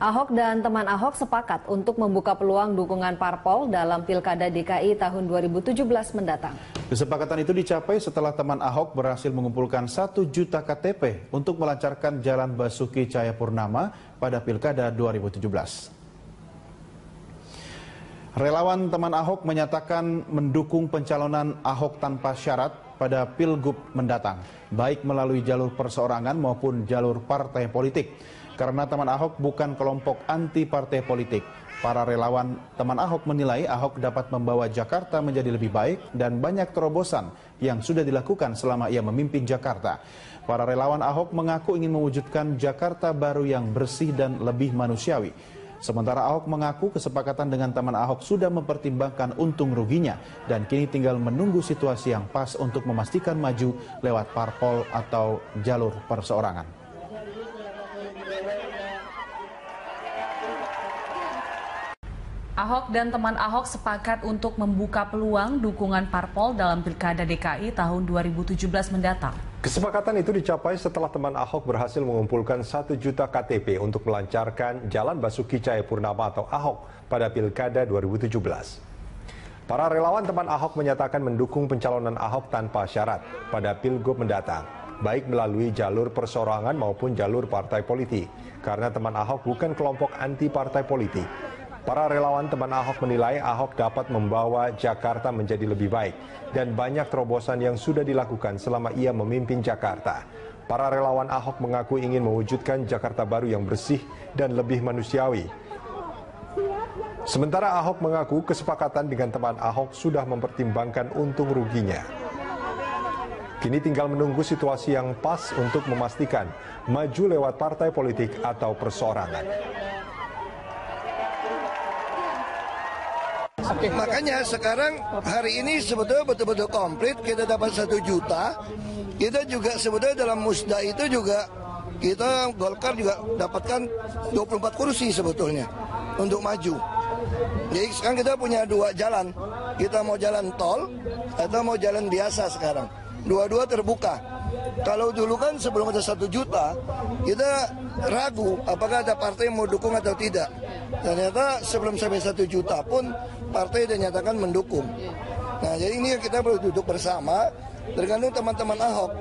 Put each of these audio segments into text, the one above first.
Ahok dan teman Ahok sepakat untuk membuka peluang dukungan parpol dalam Pilkada DKI tahun 2017 mendatang. Kesepakatan itu dicapai setelah teman Ahok berhasil mengumpulkan 1 juta KTP untuk melancarkan jalan Basuki Cahayapurnama pada Pilkada 2017. Relawan teman Ahok menyatakan mendukung pencalonan Ahok tanpa syarat pada Pilgub mendatang, baik melalui jalur perseorangan maupun jalur partai politik. Karena teman Ahok bukan kelompok anti partai politik. Para relawan teman Ahok menilai Ahok dapat membawa Jakarta menjadi lebih baik dan banyak terobosan yang sudah dilakukan selama ia memimpin Jakarta. Para relawan Ahok mengaku ingin mewujudkan Jakarta baru yang bersih dan lebih manusiawi. Sementara Ahok mengaku kesepakatan dengan teman Ahok sudah mempertimbangkan untung ruginya dan kini tinggal menunggu situasi yang pas untuk memastikan maju lewat parpol atau jalur perseorangan. Ahok dan teman Ahok sepakat untuk membuka peluang dukungan parpol dalam Pilkada DKI tahun 2017 mendatang. Kesepakatan itu dicapai setelah teman Ahok berhasil mengumpulkan 1 juta KTP untuk melancarkan Jalan Basuki Cahayapurnama atau Ahok pada Pilkada 2017. Para relawan teman Ahok menyatakan mendukung pencalonan Ahok tanpa syarat pada Pilgub mendatang, baik melalui jalur persorangan maupun jalur partai politik, karena teman Ahok bukan kelompok anti partai politik. Para relawan teman Ahok menilai Ahok dapat membawa Jakarta menjadi lebih baik dan banyak terobosan yang sudah dilakukan selama ia memimpin Jakarta. Para relawan Ahok mengaku ingin mewujudkan Jakarta baru yang bersih dan lebih manusiawi. Sementara Ahok mengaku kesepakatan dengan teman Ahok sudah mempertimbangkan untung ruginya. Kini tinggal menunggu situasi yang pas untuk memastikan maju lewat partai politik atau perseorangan. Makanya sekarang hari ini sebetulnya betul-betul komplit kita dapat satu juta. Kita juga sebetulnya dalam musda itu juga kita Golkar juga dapatkan 24 kursi sebetulnya untuk maju. Jadi sekarang kita punya dua jalan. Kita mau jalan tol atau mau jalan biasa sekarang. Dua-dua terbuka. Kalau dulu kan sebelum ada satu juta, kita ragu apakah ada partai yang mau dukung atau tidak. Ternyata sebelum sampai satu juta pun partai sudah nyatakan mendukung. Nah jadi ini kita perlu duduk bersama tergantung teman-teman Ahok.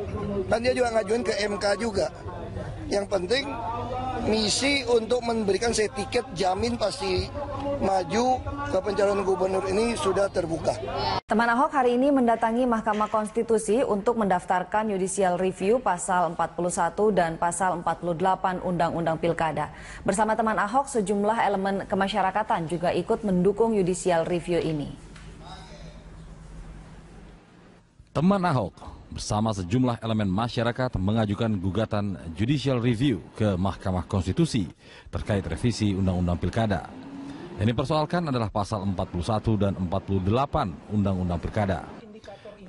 Dan dia juga ngajuin ke MK juga. Yang penting misi untuk memberikan saya tiket jamin pasti maju ke pencalonan gubernur ini sudah terbuka. Teman Ahok hari ini mendatangi Mahkamah Konstitusi untuk mendaftarkan judicial review pasal 41 dan pasal 48 Undang-Undang Pilkada. Bersama teman Ahok, sejumlah elemen kemasyarakatan juga ikut mendukung judicial review ini. Teman Ahok bersama sejumlah elemen masyarakat mengajukan gugatan judicial review ke Mahkamah Konstitusi terkait revisi Undang-Undang Pilkada. Yang dipersoalkan adalah pasal 41 dan 48 Undang-Undang Pilkada.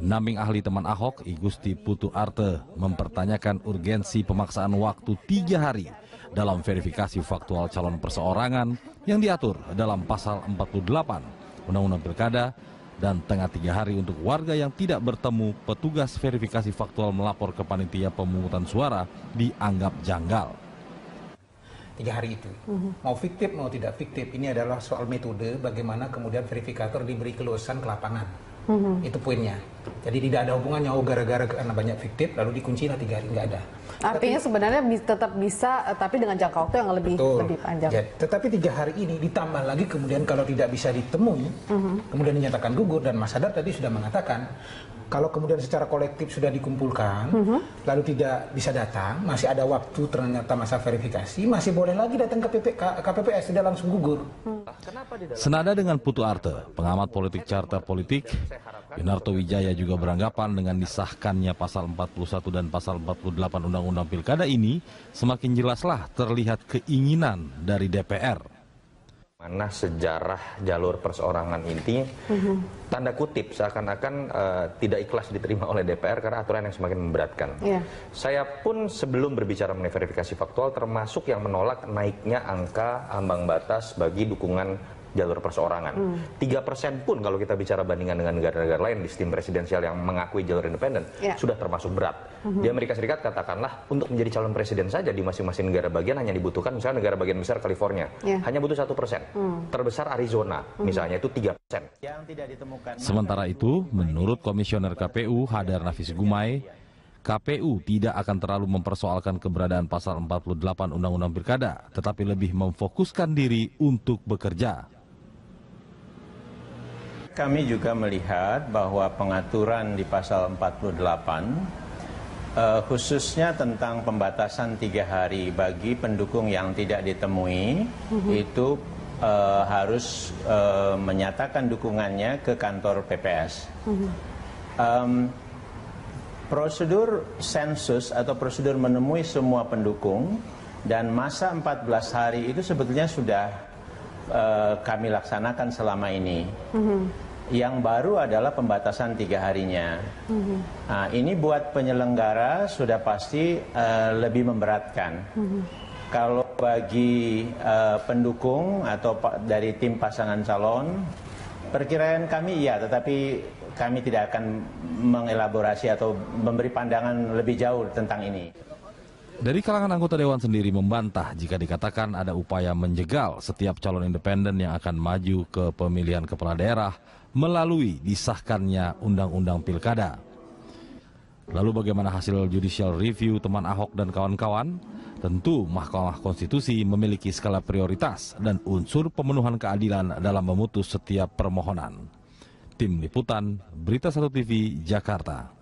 Pendamping ahli teman Ahok, Igusti Putu Arte, mempertanyakan urgensi pemaksaan waktu tiga hari dalam verifikasi faktual calon perseorangan yang diatur dalam pasal 48 Undang-Undang Pilkada dan tengah tiga hari untuk warga yang tidak bertemu petugas verifikasi faktual melapor ke panitia pemungutan suara dianggap janggal. Tiga hari itu, mau fiktif mau tidak fiktif, ini adalah soal metode bagaimana kemudian verifikator diberi keluasan ke lapangan. Mm-hmm. Itu poinnya. Jadi tidak ada hubungannya oh gara-gara karena banyak fiktif lalu dikunci lah tiga hari nggak ada. Artinya tapi, sebenarnya tetap bisa eh, tapi dengan jangka waktu yang lebih betul. lebih panjang. Ya, tetapi tiga hari ini ditambah lagi kemudian kalau tidak bisa ditemui, mm-hmm. kemudian dinyatakan gugur dan Mas Sadar tadi sudah mengatakan kalau kemudian secara kolektif sudah dikumpulkan, mm -hmm. lalu tidak bisa datang, masih ada waktu ternyata masa verifikasi, masih boleh lagi datang ke PP, KPPS tidak langsung gugur. Hmm. Senada dengan Putu Arte, pengamat politik carta politik, Yunarto Wijaya juga beranggapan dengan disahkannya pasal 41 dan pasal 48 Undang-Undang Pilkada ini, semakin jelaslah terlihat keinginan dari DPR mana sejarah jalur perseorangan ini mm-hmm. tanda kutip seakan-akan uh, tidak ikhlas diterima oleh DPR karena aturan yang semakin memberatkan. Yeah. Saya pun sebelum berbicara mengenai verifikasi faktual termasuk yang menolak naiknya angka ambang batas bagi dukungan jalur perseorangan. Tiga persen pun kalau kita bicara bandingan dengan negara-negara lain di sistem presidensial yang mengakui jalur independen Ya. sudah termasuk berat. Di Amerika Serikat katakanlah untuk menjadi calon presiden saja di masing-masing negara bagian hanya dibutuhkan misalnya negara bagian besar California Ya. hanya butuh satu persen. Terbesar Arizona misalnya itu tiga persen. Sementara itu, menurut Komisioner KPU Hadar Nafis Gumai, KPU tidak akan terlalu mempersoalkan keberadaan pasal 48 Undang-Undang Pilkada, tetapi lebih memfokuskan diri untuk bekerja. Kami juga melihat bahwa pengaturan di pasal 48 eh, khususnya tentang pembatasan tiga hari bagi pendukung yang tidak ditemui itu eh, harus eh, menyatakan dukungannya ke kantor PPS. Em, prosedur sensus atau prosedur menemui semua pendukung dan masa 14 hari itu sebetulnya sudah eh, kami laksanakan selama ini. Yang baru adalah pembatasan tiga harinya. Nah, ini buat penyelenggara sudah pasti eh, lebih memberatkan. Kalau bagi eh, pendukung atau dari tim pasangan calon, perkiraan kami iya, tetapi kami tidak akan mengelaborasi atau memberi pandangan lebih jauh tentang ini. Dari kalangan anggota Dewan sendiri membantah jika dikatakan ada upaya menjegal setiap calon independen yang akan maju ke pemilihan kepala daerah melalui disahkannya Undang-Undang Pilkada. Lalu bagaimana hasil judicial review teman Ahok dan kawan-kawan? Tentu Mahkamah Konstitusi memiliki skala prioritas dan unsur pemenuhan keadilan dalam memutus setiap permohonan. Tim Liputan, Berita 1 TV, Jakarta.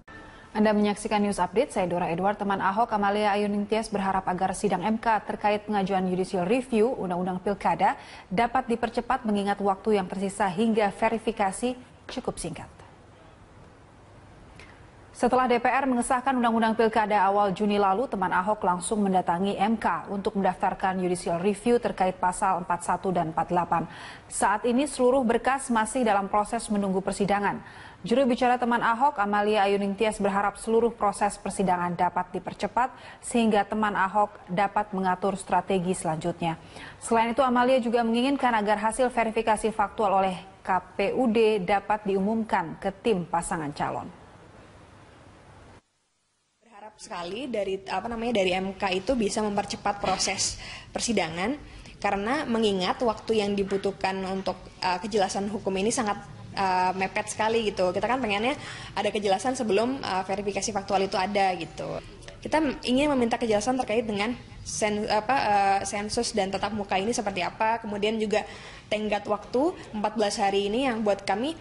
Anda menyaksikan News Update, saya Dora Edward. Teman Ahok, Amalia Ayuning-Tias berharap agar sidang MK terkait pengajuan judicial review Undang-Undang Pilkada dapat dipercepat mengingat waktu yang tersisa hingga verifikasi cukup singkat. Setelah DPR mengesahkan Undang-Undang Pilkada awal Juni lalu, teman Ahok langsung mendatangi MK untuk mendaftarkan judicial review terkait pasal 41 dan 48. Saat ini seluruh berkas masih dalam proses menunggu persidangan. Juru bicara teman Ahok, Amalia Ayuning Tias berharap seluruh proses persidangan dapat dipercepat sehingga teman Ahok dapat mengatur strategi selanjutnya. Selain itu, Amalia juga menginginkan agar hasil verifikasi faktual oleh KPUD dapat diumumkan ke tim pasangan calon. berharap sekali dari apa namanya dari MK itu bisa mempercepat proses persidangan karena mengingat waktu yang dibutuhkan untuk uh, kejelasan hukum ini sangat uh, mepet sekali gitu. Kita kan pengennya ada kejelasan sebelum uh, verifikasi faktual itu ada gitu. Kita ingin meminta kejelasan terkait dengan sen, apa, uh, sensus dan tatap muka ini seperti apa, kemudian juga tenggat waktu 14 hari ini yang buat kami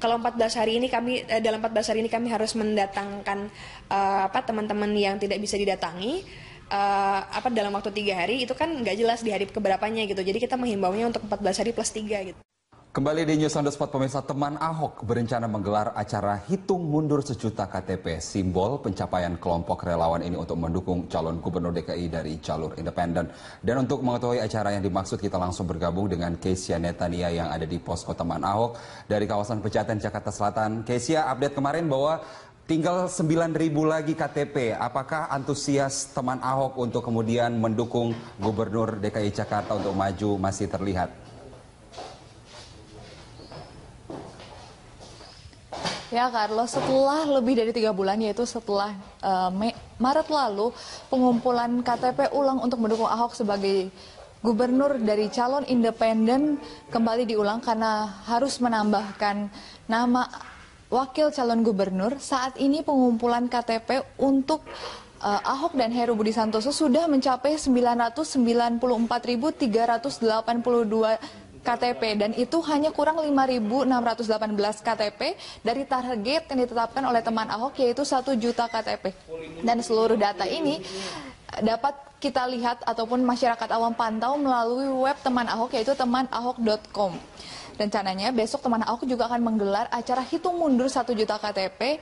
kalau 14 hari ini kami dalam 14 hari ini kami harus mendatangkan eh, apa teman-teman yang tidak bisa didatangi eh, apa dalam waktu tiga hari itu kan nggak jelas di hari keberapanya gitu jadi kita menghimbaunya untuk 14 hari plus 3 gitu Kembali di News on the Spot pemirsa teman Ahok berencana menggelar acara hitung mundur sejuta KTP simbol pencapaian kelompok relawan ini untuk mendukung calon gubernur DKI dari jalur independen. Dan untuk mengetahui acara yang dimaksud kita langsung bergabung dengan Kesia Netania yang ada di posko teman Ahok dari kawasan Pejaten Jakarta Selatan. Kesia update kemarin bahwa tinggal 9.000 lagi KTP. Apakah antusias teman Ahok untuk kemudian mendukung gubernur DKI Jakarta untuk maju masih terlihat? Ya Carlos, setelah lebih dari tiga bulan yaitu setelah uh, Maret lalu pengumpulan KTP ulang untuk mendukung Ahok sebagai gubernur dari calon independen kembali diulang karena harus menambahkan nama wakil calon gubernur. Saat ini pengumpulan KTP untuk uh, Ahok dan Heru Budi Santoso sudah mencapai 994.382 KTP dan itu hanya kurang 5.618 KTP dari target yang ditetapkan oleh teman Ahok yaitu 1 juta KTP. Dan seluruh data ini dapat kita lihat ataupun masyarakat awam pantau melalui web teman Ahok yaitu temanahok.com. Rencananya besok teman Ahok juga akan menggelar acara hitung mundur 1 juta KTP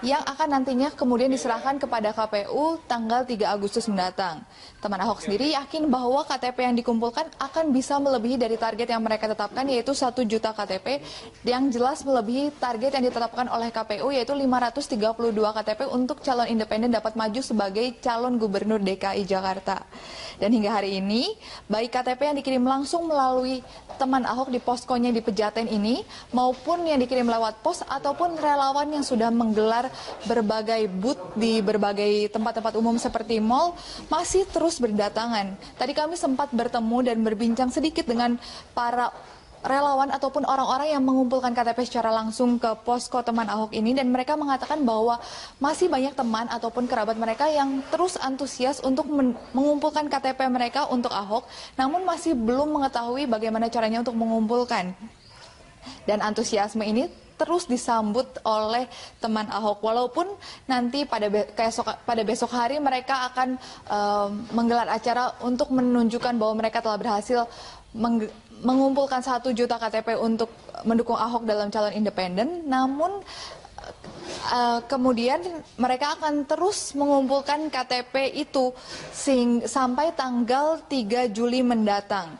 yang akan nantinya kemudian diserahkan kepada KPU tanggal 3 Agustus mendatang. Teman Ahok sendiri yakin bahwa KTP yang dikumpulkan akan bisa melebihi dari target yang mereka tetapkan yaitu 1 juta KTP yang jelas melebihi target yang ditetapkan oleh KPU yaitu 532 KTP untuk calon independen dapat maju sebagai calon gubernur DKI Jakarta. Dan hingga hari ini, baik KTP yang dikirim langsung melalui teman Ahok di poskonya di Pejaten ini maupun yang dikirim lewat pos ataupun relawan yang sudah menggelar berbagai booth di berbagai tempat-tempat umum seperti mall masih terus berdatangan. Tadi kami sempat bertemu dan berbincang sedikit dengan para relawan ataupun orang-orang yang mengumpulkan KTP secara langsung ke posko teman Ahok ini dan mereka mengatakan bahwa masih banyak teman ataupun kerabat mereka yang terus antusias untuk mengumpulkan KTP mereka untuk Ahok namun masih belum mengetahui bagaimana caranya untuk mengumpulkan. Dan antusiasme ini terus disambut oleh teman Ahok walaupun nanti pada besok pada besok hari mereka akan uh, menggelar acara untuk menunjukkan bahwa mereka telah berhasil mengumpulkan satu juta KTP untuk mendukung Ahok dalam calon independen, namun uh, kemudian mereka akan terus mengumpulkan KTP itu sampai tanggal 3 Juli mendatang.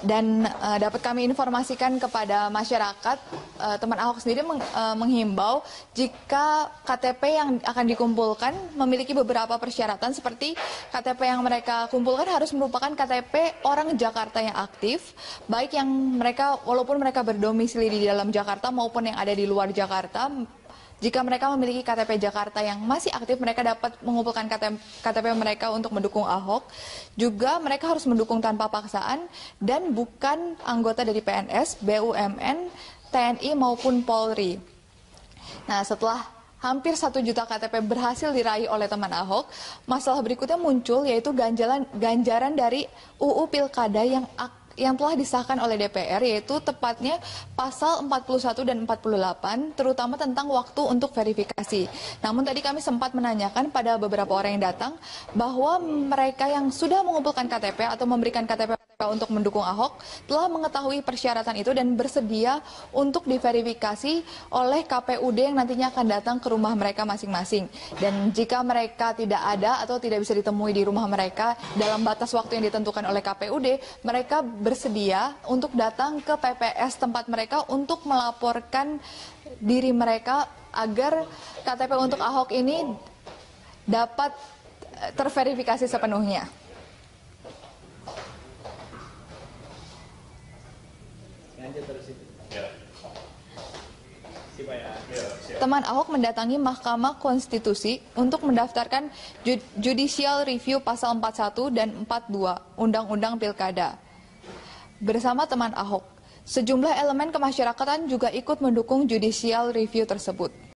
Dan uh, dapat kami informasikan kepada masyarakat, uh, teman Ahok sendiri meng, uh, menghimbau jika KTP yang akan dikumpulkan memiliki beberapa persyaratan seperti KTP yang mereka kumpulkan harus merupakan KTP orang Jakarta yang aktif, baik yang mereka walaupun mereka berdomisili di dalam Jakarta maupun yang ada di luar Jakarta jika mereka memiliki KTP Jakarta yang masih aktif, mereka dapat mengumpulkan KTP, mereka untuk mendukung Ahok. Juga mereka harus mendukung tanpa paksaan dan bukan anggota dari PNS, BUMN, TNI maupun Polri. Nah, setelah hampir satu juta KTP berhasil diraih oleh teman Ahok, masalah berikutnya muncul yaitu ganjaran, ganjaran dari UU Pilkada yang aktif yang telah disahkan oleh DPR yaitu tepatnya pasal 41 dan 48 terutama tentang waktu untuk verifikasi. Namun tadi kami sempat menanyakan pada beberapa orang yang datang bahwa mereka yang sudah mengumpulkan KTP atau memberikan KTP untuk mendukung Ahok telah mengetahui persyaratan itu dan bersedia untuk diverifikasi oleh KPUD yang nantinya akan datang ke rumah mereka masing-masing. Dan jika mereka tidak ada atau tidak bisa ditemui di rumah mereka dalam batas waktu yang ditentukan oleh KPUD, mereka bersedia untuk datang ke PPS tempat mereka untuk melaporkan diri mereka agar KTP untuk Ahok ini dapat terverifikasi sepenuhnya. Teman Ahok mendatangi Mahkamah Konstitusi untuk mendaftarkan judicial review pasal 41 dan 42 Undang-Undang Pilkada. Bersama teman Ahok, sejumlah elemen kemasyarakatan juga ikut mendukung judicial review tersebut.